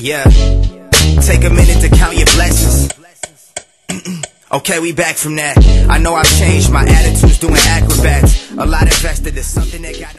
Yeah. Take a minute to count your blessings. okay, we back from that. I know I've changed. My attitude's doing acrobats. A lot invested in something that got.